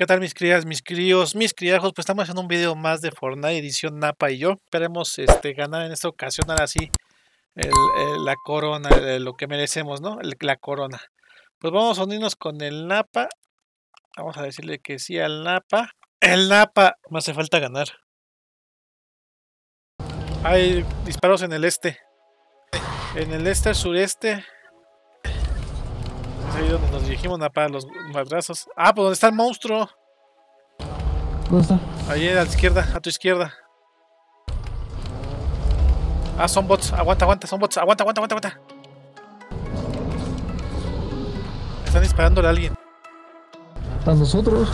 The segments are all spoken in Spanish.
¿Qué tal mis crías, mis críos, mis criajos? Pues estamos haciendo un video más de Fortnite edición Napa y yo. Esperemos este, ganar en esta ocasión ahora sí la corona, el- lo que merecemos, ¿no? La corona. Pues vamos a unirnos con el Napa. Vamos a decirle que sí al Napa. El Napa. Me hace falta ganar. Hay disparos en el este. En el este, sureste. Es ahí donde nos dirigimos, Napa, los madrazos. Ah, pues donde está el monstruo. ¿Dónde está? Ahí a la izquierda, a tu izquierda. Ah, son bots. Aguanta, aguanta, son bots. Aguanta, aguanta, aguanta, aguanta. Están disparándole a alguien. A nosotros.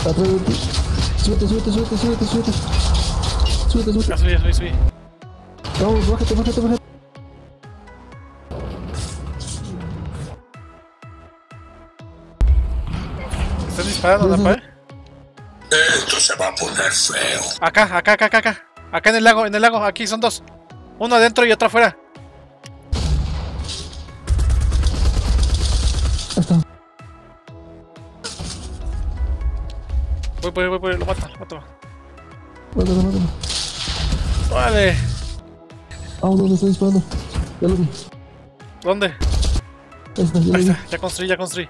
Atrás de ti. Súbete, súbete, súbete, súbete, súbete. Súbete, súbete. Ya subí, ya subí, subí. Vamos, bájate, bájate, bájate. Están disparando, ya, Napa, ¿eh? Esto se va a poner feo. Acá, acá, acá, acá, acá. Acá en el lago, en el lago. Aquí son dos. Uno adentro y otro afuera. Ahí está. Voy, voy, voy, voy. Lo mata, lo mata. Mátalo, mátalo. Vale. Ah, ¿dónde está disparando? Ya lo vi. ¿Dónde? Ahí está, ya Ahí está. Ya construí, ya construí.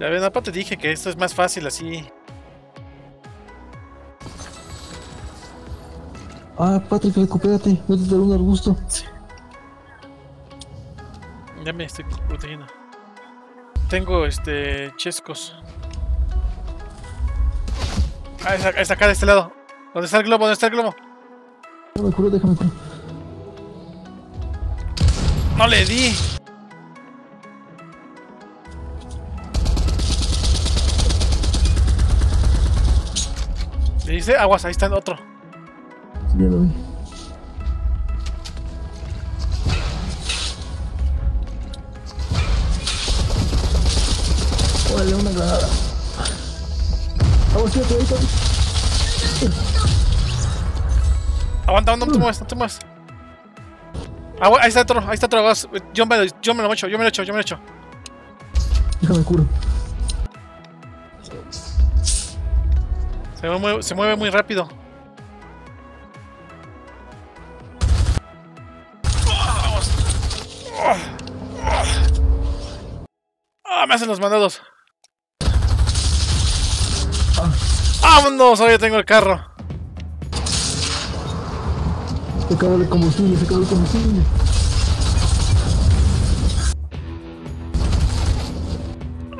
Ya ven, Napa, te dije que esto es más fácil así. Ah, Patrick, recupérate. Métete en un arbusto. Ya me estoy protegiendo. Tengo este chescos. Ah, es, es acá de este lado. ¿Dónde está el globo? ¿Dónde está el globo? Déjame curo, déjame curo. ¡No le di! ¿Le dice? Aguas, ahí está el otro. Ya lo vi. Órale, una granada. Vamos, siete, ahí está. Aguanta, aguanta, no te muevas, no te muevas. Ah, ahí está otro, ahí está otro. aguas. Yo me, lo- yo me lo echo, yo me lo echo, yo me lo echo. Déjame curo. Se mueve, se mueve muy rápido. Ah, me hacen los mandados. ¡Vámonos! Ahora ya tengo el carro. Se acabó el combustible, se acabó el combustible.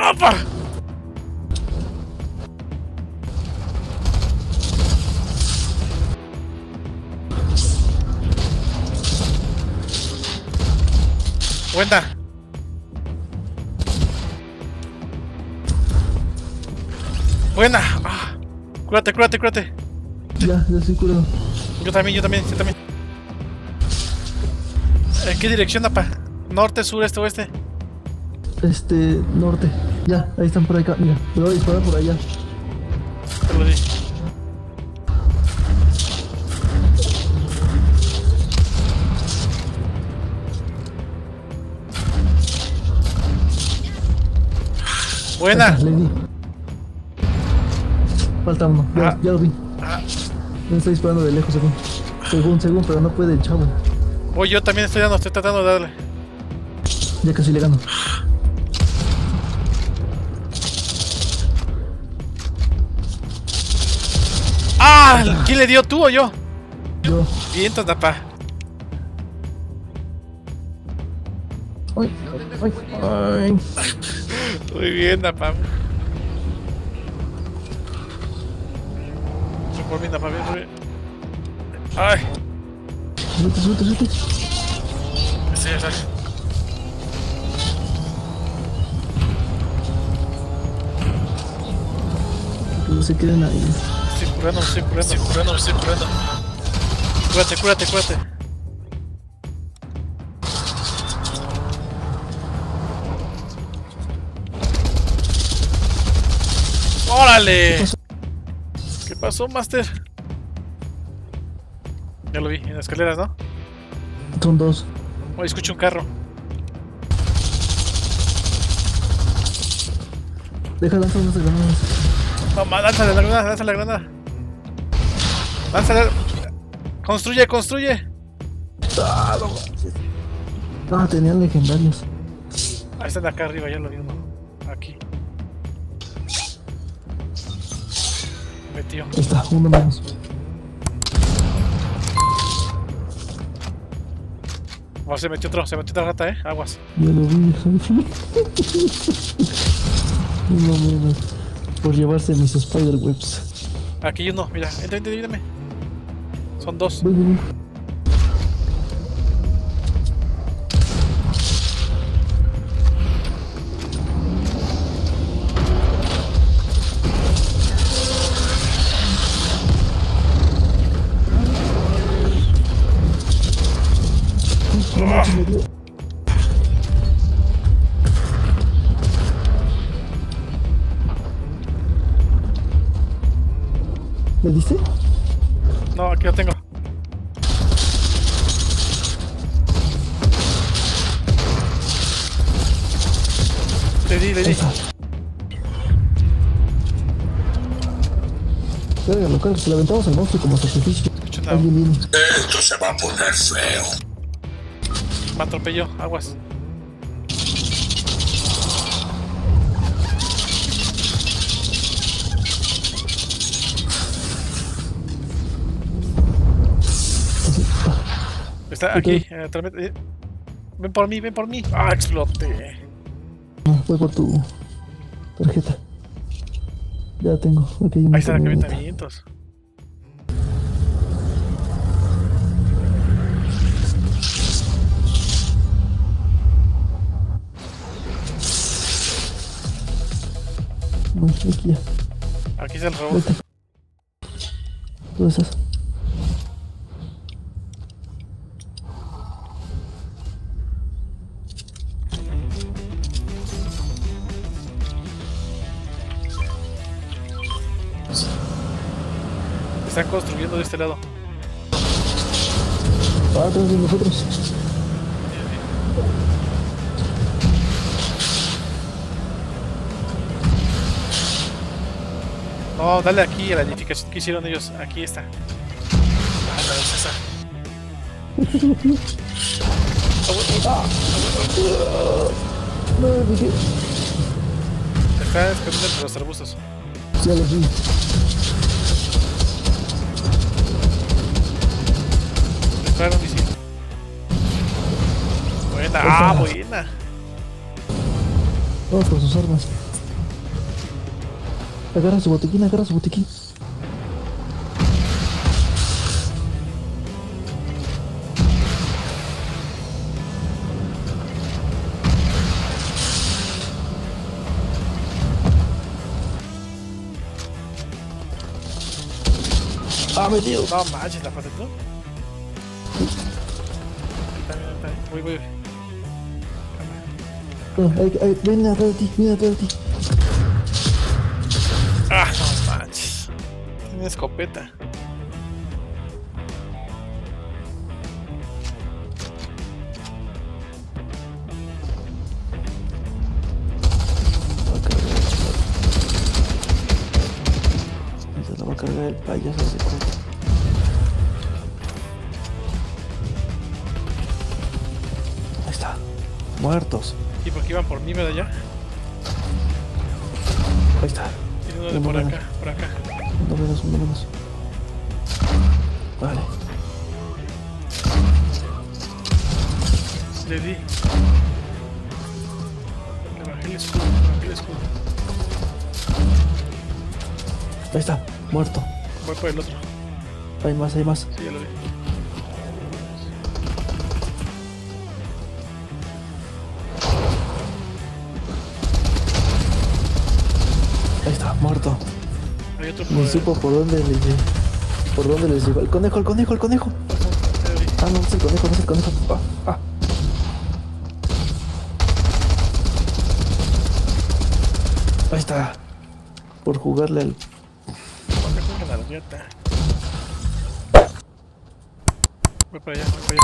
¡Opa! Buena. Buena. Ah. Cúrate, cúrate, cúrate. Ya, ya estoy curado. Yo también, yo también, yo también. ¿En qué dirección, apa? ¿Norte, sur, este, oeste? Este, norte. Ya, ahí están por acá. Mira, te voy a disparar por allá. Te lo di. Buena. Le di. Falta uno. Ya, Ah. ya lo vi. Ah, Me está disparando de lejos, según. Según, según, pero no puede el chavo. Voy, yo también estoy dando, estoy tratando de darle. Ya casi le gano. ¡Ah! ¿Quién le dio tú o yo? Yo. Vientos, tapa. Ay, ay, ay. Muy bien, Napa. Yo por mí, Napa, bien, muy bien. Ay, Súbete, súbete, súbete. sí, ya. Que no se queden ahí. Estoy curando, estoy curando, estoy curando, estoy curando. Cúrate, cúrate, cúrate. ¡Órale! ¿Qué pasó, Master? Ya lo vi, en las escaleras, ¿no? Son dos. Oye, escucho un carro. Deja lanzar unas granadas. Toma, lánzale la granada, lánzale la granada. Lánzale. Construye, construye. Ah, no manches. Ah, tenían legendarios. Ahí están acá arriba, ya lo vi uno. Aquí. Metió. Está, uno menos. Oh, se metió otro, se metió otra rata, eh. Aguas. Ya lo vi. uno menos. Por llevarse mis spiderwebs. Aquí hay uno, mira. Entra, entra. Son dos. Voy, voy, No manches, me dio. ¿Me diste? No, aquí lo tengo. Le di, le di. Verga, local, se le aventamos al monstruo como sacrificio. Alguien viene. Esto se va a poner feo. Me atropelló, aguas. Está aquí. eh, eh, Ven por mí, ven por mí. Ah, exploté. Voy por tu tarjeta. Ya tengo. Ok, Ahí están los aventamientos. No, aquí ya. Aquí está el robot. Vete. Todas esas. Están construyendo de este lado. Ah, atrás de nosotros. No, dale aquí a la edificación que hicieron ellos. Aquí está. Ah. Está escondiendo entre los arbustos. Ya los vi. Dispararon un misil. Buena, ah, buena. Vamos por sus armas. Agarra su botiquín, agarra su botiquín. Ah, metido. No manches, la patentó. Está bien, está bien. Voy, voy. Ah, ahí- ahí, Tiene escopeta. Se la va a cargar el payaso de cuenta. Ahí está. Muertos. Y porque iban por mí, ¿verdad? Ya. Ahí está. Tiene uno de por acá, por acá. Uno menos, uno menos. Vale. Le di. Le bajé el escudo, le bajé el escudo. Ahí está. Muerto. Voy por el otro. Hay más, hay más. Sí, ya lo vi. El- supo por dónde lle- Por dónde les llegó. El conejo, el conejo, el conejo. Ah, no, es el conejo, no es el conejo. Ah, ah. Ahí está. Por jugarle al. Voy para allá, voy para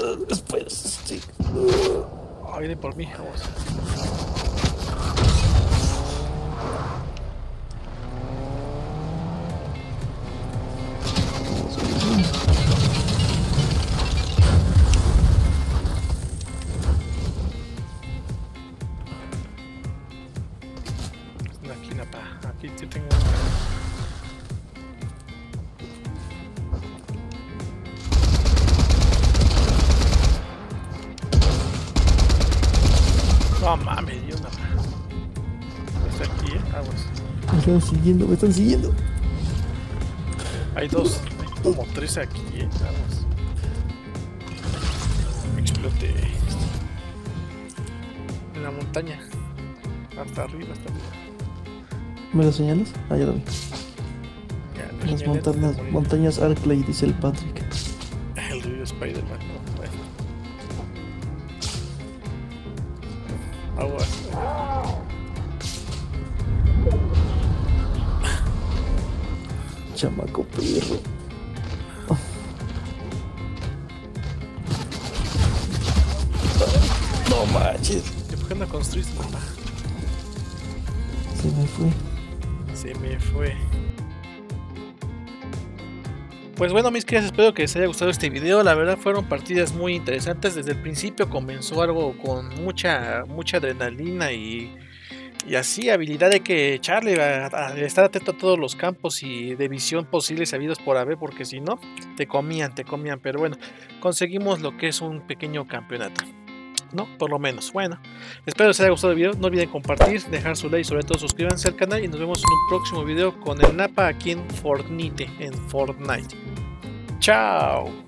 allá. Después, sí. Oh, viene por mí, vamos. Están siguiendo, me están siguiendo. Hay dos, hay como tres aquí, eh. Aguas. Exploté. En la montaña. Hasta arriba, hasta arriba. ¿Me lo señalas? Ah, ya lo vi. Ya, la Las señalé montañas, montañas Arclay, dice el Patrick. El río Spider-Man, no, Chamaco perro. No manches. ¿Y por qué no construiste, papá? Se me fue. Se me fue. Pues bueno, mis queridos, espero que les haya gustado este video. La verdad fueron partidas muy interesantes. Desde el principio comenzó algo con mucha, mucha adrenalina y, y así habilidad de que echarle, a, estar atento a todos los campos y de visión posibles habidos por haber, porque si no, te comían, te comían. Pero bueno, conseguimos lo que es un pequeño campeonato. ¿no? Por lo menos. Bueno, espero les haya gustado el video. No olviden compartir, dejar su like sobre todo suscríbanse al canal. Y nos vemos en un próximo video con el Napa aquí en Fortnite. En Fortnite. Chao.